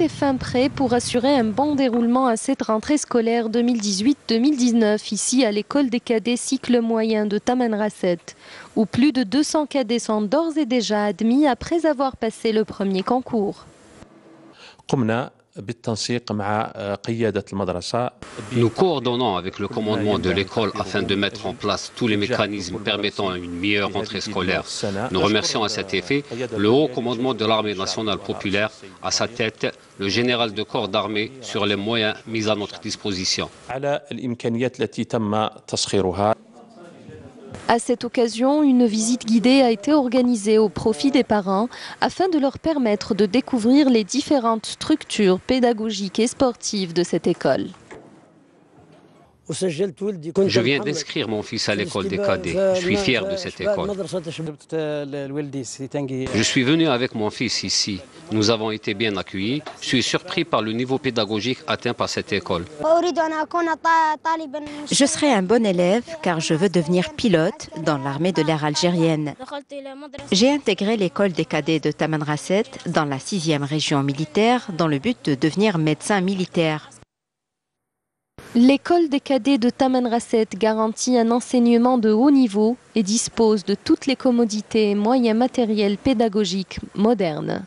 est fin prêt pour assurer un bon déroulement à cette rentrée scolaire 2018-2019 ici à l'école des cadets cycle moyen de Tamanrasset, où plus de 200 cadets sont d'ores et déjà admis après avoir passé le premier concours. Nous coordonnons avec le commandement de l'école afin de mettre en place tous les mécanismes permettant une meilleure rentrée scolaire. Nous remercions à cet effet le haut commandement de l'armée nationale populaire, à sa tête le général de corps d'armée sur les moyens mis à notre disposition. À cette occasion, une visite guidée a été organisée au profit des parents afin de leur permettre de découvrir les différentes structures pédagogiques et sportives de cette école. Je viens d'inscrire mon fils à l'école des cadets. Je suis fier de cette école. Je suis venu avec mon fils ici. Nous avons été bien accueillis. Je suis surpris par le niveau pédagogique atteint par cette école. Je serai un bon élève car je veux devenir pilote dans l'armée de l'air algérienne. J'ai intégré l'école des cadets de Tamanrasset dans la 6e région militaire dans le but de devenir médecin militaire. L'école des cadets de Tamanrasset garantit un enseignement de haut niveau et dispose de toutes les commodités et moyens matériels pédagogiques modernes.